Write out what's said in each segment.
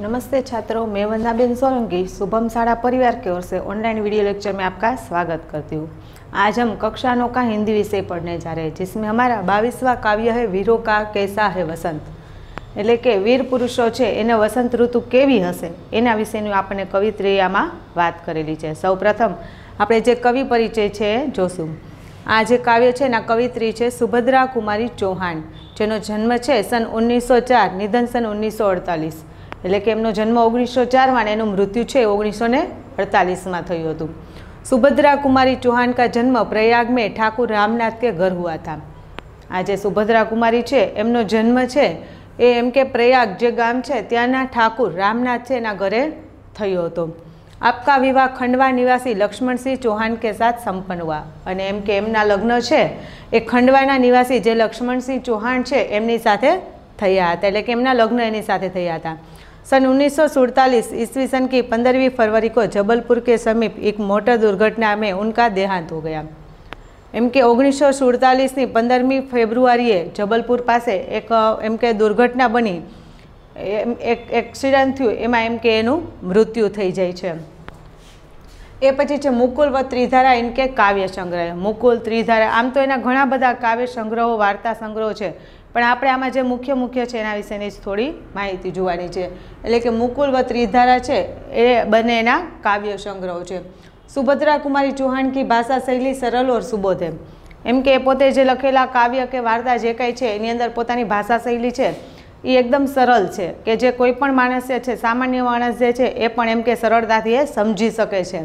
नमस्ते छात्रों मैं वंदनाबेन सोलंकी शुभम शाला परिवार की ओर से ऑनलाइन वीडियो लेक्चर में आपका स्वागत करती हूँ आज हम कक्षा नौ का हिंदी विषय पढ़ने जा रहे हैं जिसमें हमारा बाईसवा काव्य है वीरों का कैसा है वसंत એટલે કે વીર પુરુષો છે એને વસંત ઋતુ કેવી હશે એના વિશેની આપણને કવિત્રિયામાં વાત કરેલી છે સૌપ્રથમ આપણે જે કવિ પરિચય છે એ જોશું આ જે કાવ્ય છે એના કવિત્રી છે સુભદ્રા કુમારી ચૌહાણ જેનો જન્મ છે સન ઓગણીસો ચાર નિધન સન ઓગણીસો અડતાલીસ એટલે કે એમનો જન્મ ઓગણીસો ચારમાં અને એનું મૃત્યુ છે ઓગણીસો ને અડતાલીસમાં થયું હતું. સુભદ્રા કુમારી ચૌહાણ કા જન્મ પ્રયાગ મેં ઠાકુર રામનાથ કે ઘર હુઆ થા. આ જે સુભદ્રા કુમારી છે, એમનો જન્મ છે, એ એમ કે પ્રયાગ જે ગામ છે, ત્યાંના ઠાકુર રામનાથ છે, એના ઘરે થયો હતો. આપકા વિવાહ ખંડવા નિવાસી લક્ષ્મણસિંહ ચૌહાણ કે સાથ સંપન્ન હુઆ. અને એમ કે એમના લગ્ન છે, એ ખંડવાના નિવાસી જે લક્ષ્મણસિંહ ચૌહાણ છે, એમની સાથે થયા હતા. એટલે કે એમના લગ્ન એની સાથે થયા હતા. सन उन्नीस सौ सैंतालीस ईस्वी सन की पंद्रहवीं फरवरी को जबलपुर के समीप एक मोटर दुर्घटना में उनका देहांत हो गया એમ કે ઓગણીસો સુડતાલીસની પંદરમી ફેબ્રુઆરીએ જબલપુર પાસે એક એમ કે દુર્ઘટના બની એમ એક એક્સિડન્ટ થયું એમાં એમ કે એનું મૃત્યુ થઈ જાય છે એ પછી છે મુકુલ વ ત્રિધારા એમ કે કાવ્ય સંગ્રહ. મુકુલ ત્રિધારા, આમ તો એના ઘણા બધા કાવ્ય સંગ્રહો, વાર્તા સંગ્રહો છે. પણ આપણે આમાં જે મુખ્ય મુખ્ય છે એના વિશેની જ થોડી માહિતી જોવાની છે. એટલે કે મુકુલ વ ત્રિધારા છે એ બંને એના કાવ્ય સંગ્રહો છે. સુભદ્રા કુમારી ચૌહાણ કી ભાષા શૈલી સરળ ઓર સુબોધ. એમ કે પોતે જે લખેલા કાવ્ય કે વાર્તા જે કંઈ છે એની અંદર પોતાની ભાષા શૈલી છે. એ એકદમ સરળ છે કે જે કોઈ પણ માણસ છે, સામાન્ય માણસ જે છે, એ પણ એમ કે સરળતાથી એ સમજી શકે છે.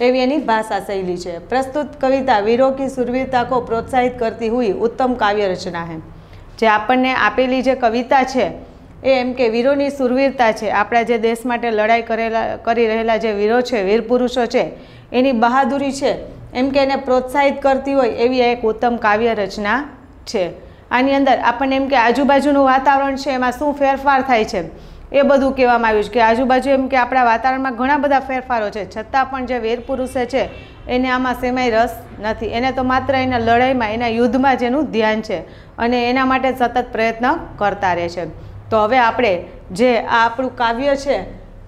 એવી એની ભાષા શૈલી છે. પ્રસ્તુત કવિતા વીરો કી સુરવીરતા કો પ્રોત્સાહિત કરતી હોઈ ઉત્તમ કાવ્ય રચના હે. જે આપણને આપેલી જે કવિતા છે, એ એમ કે વીરોની સુરવીરતા છે. આપણા જે દેશ માટે લડાઈ કરેલા, કરી રહેલા જે વીરો છે, વીર પુરુષો છે, એની બહાદુરી છે. એમ કે એને પ્રોત્સાહિત કરતી હોય એવી એક ઉત્તમ કાવ્ય રચના છે. આની અંદર આપણને એમ કે આજુબાજુનું વાતાવરણ છે, એમાં શું ફેરફાર થાય છે, એ બધું કહેવામાં આવ્યું છે કે આજુબાજુ એમ કે આપણા વાતાવરણમાં ઘણા બધા ફેરફારો છે, છતાં પણ જે વીર પુરુષે છે, એને આમાં સેમાય રસ નથી. એને તો માત્ર એના લડાઈમાં, એના યુદ્ધમાં જ એનું ધ્યાન છે અને એના માટે સતત પ્રયત્ન કરતા રહે છે. તો હવે આપણે જે આ આપણું કાવ્ય છે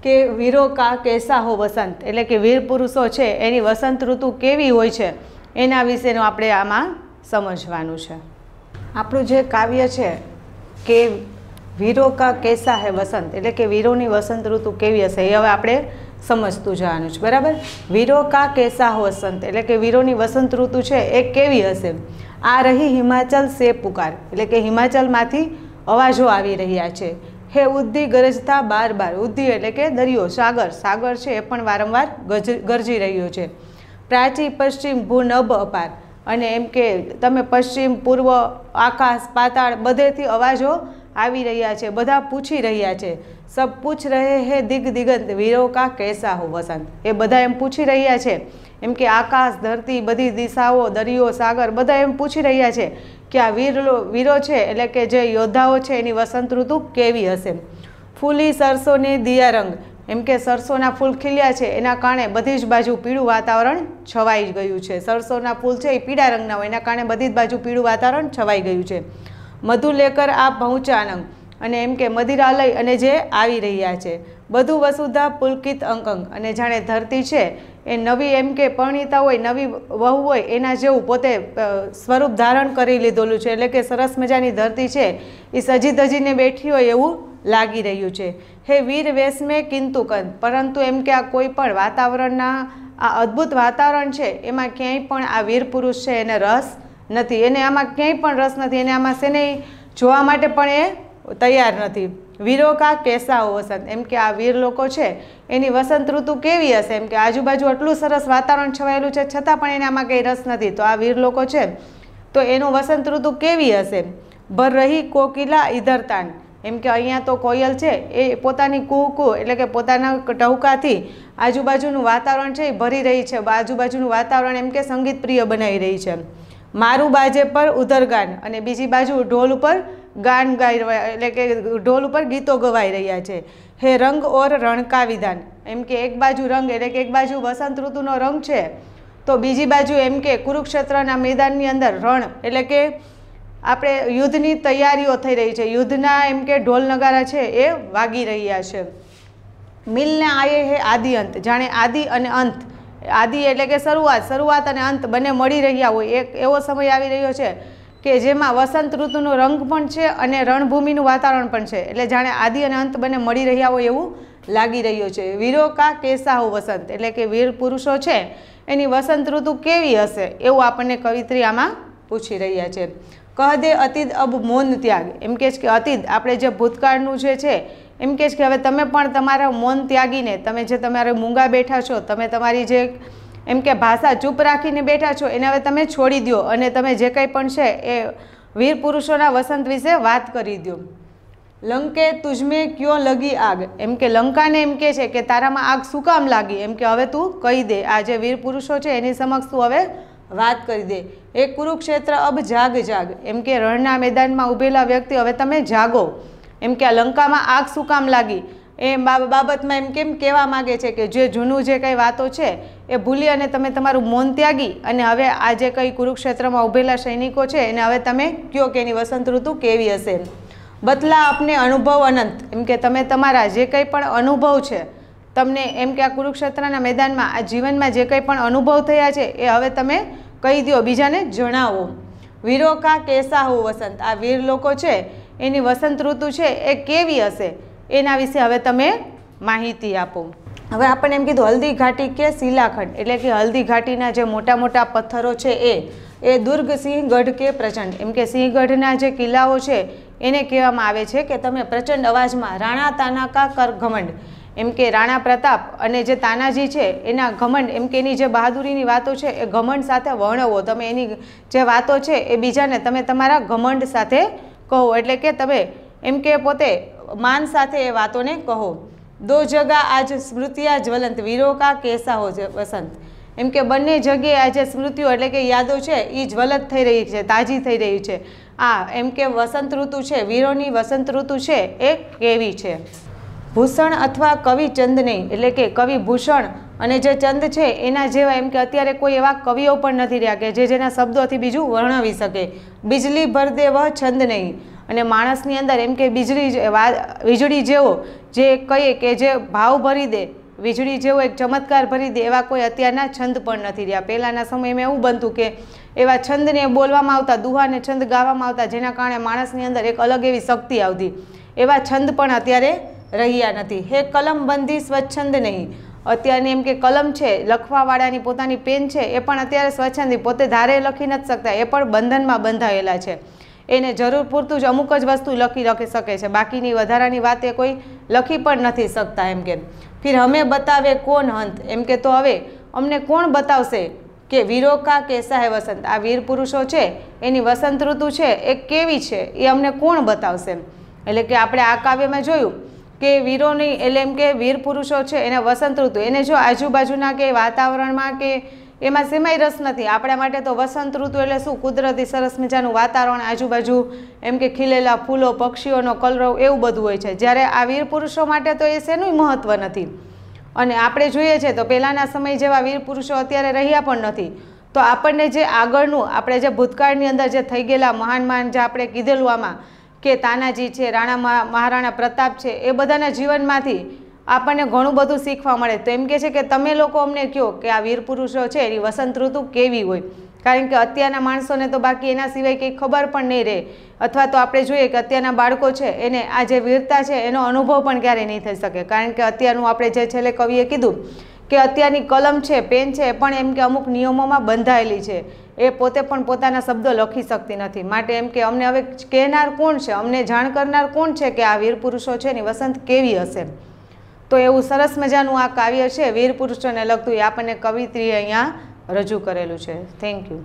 કે વીરો કા કેસા હો વસંત, એટલે કે વીર પુરુષો છે, એની વસંત ઋતુ કેવી હોય છે, એના વિશેનું આપણે આમાં સમજવાનું છે. આપણું જે કાવ્ય છે, કે વીરો કા કેસા હે વસંત, એટલે કે વીરોની વસંત ઋતુ કેવી હશે, એ હવે આપણે સમજતું જવાનું છે, બરાબર? વીરો કા કેસા વસંત, એટલે કે વીરોની વસંત ઋતુ છે, એ કેવી હશે? આ રહી હિમાચલ સે પુકાર, એટલે કે હિમાચલમાંથી અવાજો આવી રહ્યા છે. હે ઉદ્ધિ ગરજતા બાર બાર, ઉદ્ધિ એટલે કે દરિયો, સાગર સાગર છે એ પણ વારંવાર ગજ, ગરજી રહ્યો છે. પ્રાચી પશ્ચિમ ભૂનભ અપાર અને એમ કે તમે પશ્ચિમ, પૂર્વ, આકાશ, પાતાળ બધેથી અવાજો આવી રહ્યા છે, બધા પૂછી રહ્યા છે. સબ પૂછ રહે હે દિગ દિગંત, વીરો કા કેસા હો વસંત? એ બધા એમ પૂછી રહ્યા છે. એમ કે આકાશ, ધરતી, બધી દિશાઓ, દરિયો, સાગર, બધા એમ પૂછી રહ્યા છે કે આ વીરલો, વીરો છે એટલે કે જે યોદ્ધાઓ છે એની વસંત ઋતુ કેવી હશે? ફૂલી, સરસોની દિયા રંગ એમ કે સરસોના ફૂલ ખીલ્યા છે, એના કારણે બધી જ બાજુ પીળું વાતાવરણ છવાઈ ગયું છે. સરસોના ફૂલ છે એ પીળા રંગના હોય, એના કારણે બધી જ બાજુ પીળું વાતાવરણ છવાઈ ગયું છે. મધુ લેકર આ પહોંચાનંગ અને એમ કે મદિરાલય અને જે આવી રહ્યા છે. બધું વસુધા પુલકિત અંકંગ. અને જાણે ધરતી છે, એ નવી એમ કે પરણિતા હોય, નવી વહુ હોય, એના જેવું પોતે સ્વરૂપ ધારણ કરી લીધેલું છે. એટલે કે સરસ મજાની ધરતી છે, એ સજી ધજીને બેઠી હોય એવું લાગી રહ્યું છે. હે વીર વેશમે કિંતુ કંદ, પરંતુ એમ કે આ કોઈ પણ વાતાવરણના, આ અદ્ભુત વાતાવરણ છે, એમાં ક્યાંય પણ આ વીર પુરુષ છે, એને રસ નથી. એને આમાં ક્યાંય પણ રસ નથી. એને આમાં શેને જોવા માટે પણ એ તૈયાર નથી. વીરો કા કેસાઓ વસંત. એમ કે આ વીર લોકો છે, એની વસંત ઋતુ કેવી હશે? એમ કે આજુબાજુ આટલું સરસ વાતાવરણ છવાયેલું છે, છતાં પણ એને આમાં કંઈ રસ નથી. તો આ વીર લોકો છે, તો એનું વસંત ઋતુ કેવી હશે? ભર રહી કોકિલા ઈધરતાન એમ કે અહીંયા તો કોયલ છે, એ પોતાની કુકુ એટલે કે પોતાના ટહુકાથી આજુબાજુનું વાતાવરણ છે એ ભરી રહી છે આજુબાજુનું વાતાવરણ એમ કે સંગીત પ્રિય બનાવી રહી છે. મારું બાજે પર ઉધરગાન અને બીજી બાજુ ઢોલ ઉપર ગાન ગાઈ એટલે કે ઢોલ ઉપર ગીતો ગવાઈ રહ્યા છે. હે રંગ ઓર રણકા વિધાન એમ કે એક બાજુ રંગ એટલે કે એક બાજુ વસંત ઋતુનો રંગ છે, તો બીજી બાજુ એમ કે કુરુક્ષેત્રના મેદાનની અંદર રણ એટલે કે આપણે યુદ્ધની તૈયારીઓ થઈ રહી છે. યુદ્ધના એમ કે ઢોલ નગારા છે એ વાગી રહ્યા છે. મિલને આયે હે આદિ અંત. જાણે આદિ અને અંત. આદિ એટલે કે શરૂઆત. શરૂઆત અને અંત બંને મળી રહ્યા હોય. એક એવો સમય આવી રહ્યો છે કે જેમાં વસંત ઋતુનો રંગ પણ છે અને રણભૂમિનું વાતાવરણ પણ છે. એટલે જાણે આદિ અને અંત બંને મળી રહ્યા હોય એવું લાગી રહ્યું છે. વીરો કા કેસાહો વસંત. એટલે કે વીર પુરુષો છે. એની વસંત ઋતુ કેવી હશે? એવું આપણને કવિત્રી આમાં પૂછી રહ્યા છે. કહ દે અતીત અબ મૌન ત્યાગ. એમ કે છે કે અતીત આપણે જે ભૂતકાળનું જે છે, એમ કે છે કે હવે તમે પણ તમારા મૌન ત્યાગીને, તમે જે તમારે મૂંગા બેઠા છો, તમે તમારી જે એમ કે ભાષા ચૂપ રાખીને બેઠા છો, એને હવે તમે છોડી દો અને તમે જે કંઈ પણ છે એ વીર પુરુષોના વસંત વિશે વાત કરી દો લંકે તુજમે ક્યો લગી આગ? એમ કે લંકાને એમ કે છે કે તારામાં આગ શું કામ લાગી? એમ કે હવે તું કહી દે, આ જે વીર પુરુષો છે એની સમક્ષ તું હવે વાત કરી દે. એ કુરુક્ષેત્ર અબ જાગ જાગ. એમ કે રણના મેદાનમાં ઊભેલા વ્યક્તિ, હવે તમે જાગો. એમ કે લંકામાં આગ શું કામ લાગી? એ બાબતમાં એમ કેમ કહેવા માગે છે કે જે જૂનું જે કંઈ વાતો છે, એ ભૂલી અને તમે તમારું મૌન ત્યાગી અને હવે આ જે કંઈ કુરુક્ષેત્રમાં ઊભેલા સૈનિકો છે, એને હવે તમે કયો કે એની વસંત ઋતુ કેવી હશે? બદલા આપને અનુભવ અનંત. એમ કે તમે તમારા જે કંઈ પણ અનુભવ છે તમને એમ કે આ કુરુક્ષેત્રના મેદાનમાં, આ જીવનમાં જે કંઈ પણ અનુભવ થયા છે, એ હવે તમે કહી દો બીજાને જણાવો. વીરો કા કેસા હો વસંત? આ વીર લોકો છે, એની વસંત ઋતુ છે, એ કેવી હશે? એના વિશે હવે તમે માહિતી આપો. હવે આપણને એમ કીધું, હલ્દી ઘાટી કે શિલાખંડ? એટલે કે હલ્દી ઘાટીના જે મોટા મોટા પથ્થરો છે એ એ દુર્ગ સિંહગઢ કે પ્રચંડ? એમ કે સિંહગઢના જે કિલ્લાઓ છે, એને કહેવામાં આવે છે કે તમે પ્રચંડ અવાજમાં રાણા તાનાકા કર ઘમંડ એમ કે રાણા પ્રતાપ અને જે તાનાજી છે, એના ઘમંડ, એમ કે એની જે બહાદુરીની વાતો છે, એ ઘમંડ સાથે વર્ણવો. તમે એની જે વાતો છે, એ બીજાને તમે તમારા ઘમંડ સાથે કહો. એટલે કે તમે એમ કે પોતે માન સાથે એ વાતોને કહો. દો જગા આજ સ્મૃતિયા જ્વલંત, વીરો કા કેસા હો વસંત. એમ કે બંને જગ્યાએ આજે સ્મૃતિઓ, એટલે કે યાદો છે એ જ્વલત થઈ રહી છે, તાજી થઈ રહી છે. આ એમ કે વસંત ઋતુ છે, વીરોની વસંત ઋતુ છે, એ કેવી છે? ભૂષણ અથવા કવિ ચંદ નહીં એટલે કે કવિ ભૂષણ અને જે ચંદ છે, એના જેવા એમ કે અત્યારે કોઈ એવા કવિઓ પણ નથી રહ્યા કે જે જેના શબ્દોથી બીજું વર્ણવી શકે. બિજલી ભર દે વહ છંદ નહીં અને માણસની અંદર એમ કે વીજળી વીજળી જેવો જે કહીએ કે જે ભાવ ભરી દે, વીજળી જેવો એક ચમત્કાર ભરી દે, એવા કોઈ અત્યારના છંદ પણ નથી રહ્યા. પહેલાંના સમયમાં એવું બનતું કે એવા છંદને બોલવામાં આવતા, દુહાને છંદ ગાવામાં આવતા, જેના કારણે માણસની અંદર એક અલગ એવી શક્તિ આવતી. એવા છંદ પણ અત્યારે રહ્યા નથી. હે કલમ બંધી સ્વચ્છંદ નહીં. અત્યારની એમ કે કલમ છે, લખવાવાળાની પોતાની પેન છે, એ પણ અત્યારે સ્વચ્છંદી. પોતે ધારે લખી નથી શકતા, એ પણ બંધનમાં બંધાયેલા છે. એને જરૂર પૂરતું જ અમુક જ વસ્તુ લખી લખી શકે છે. બાકીની વધારાની વાત એ કોઈ લખી પણ નથી શકતા એમ કે. ફિર અમે બતાવે કોણ હંત? એમ કે તો હવે અમને કોણ બતાવશે કે વીરો કા કેસા હે વસંત? આ વીર પુરુષો છે, એની વસંત ઋતુ છે, એ કેવી છે? એ અમને કોણ બતાવશે? એટલે કે આપણે આ કાવ્યમાં જોયું કે વીરોની, એટલે એમ કે વીર પુરુષો છે, એને વસંત ઋતુ, એને જો આજુબાજુના કે વાતાવરણમાં કે એમાં સેમાય રસ નથી, આપણા માટે તો વસંત ઋતુ એટલે શું? કુદરતી સરસ મજાનું વાતાવરણ, આજુબાજુ એમ કે ખીલેલા ફૂલો, પક્ષીઓનો કલરવ, એવું બધું હોય છે. જ્યારે આ વીર પુરુષો માટે તો એ શેનું મહત્ત્વ નથી. અને આપણે જોઈએ છે તો પહેલાંના સમય જેવા વીર પુરુષો અત્યારે રહ્યા પણ નથી. તો આપણને જે આગળનું, આપણે જે ભૂતકાળની અંદર જે થઈ ગયેલા મહાન મહાન જે આપણે કીધેલું આમાં કે તાનાજી છે, રાણા મહારાણા પ્રતાપ છે, એ બધાના જીવનમાંથી આપણને ઘણું બધું શીખવા મળે. તો એમ કે છે કે તમે લોકો અમને કહો કે આ વીર પુરુષો છે, એની વસંત ઋતુ કેવી હોય? કારણ કે અત્યારના માણસોને તો બાકી એના સિવાય કંઈ ખબર પણ નહીં રહે. અથવા તો આપણે જોઈએ કે અત્યારના બાળકો છે, એને આ જે વીરતા છે, એનો અનુભવ પણ ક્યારેય નહીં થઈ શકે. કારણ કે અત્યારનું આપણે જે છેલ્લે કવિએ કીધું કે અત્યારની કલમ છે, પેન છે પણ એમ કે અમુક નિયમોમાં બંધાયેલી છે. એ પોતે પણ પોતાના શબ્દો લખી શકતી નથી. માટે એમ કે અમને હવે કહેનાર કોણ છે? અમને જાણ કરનાર કોણ છે કે આ વીર પુરુષો છે ને વસંત કેવી હશે? તો એવું સરસ મજાનું આ કાવ્ય છે, વીર પુરુષોને લગતું એ આપણને કવિત્રીએ અહીંયા રજૂ કરેલું છે. Thank you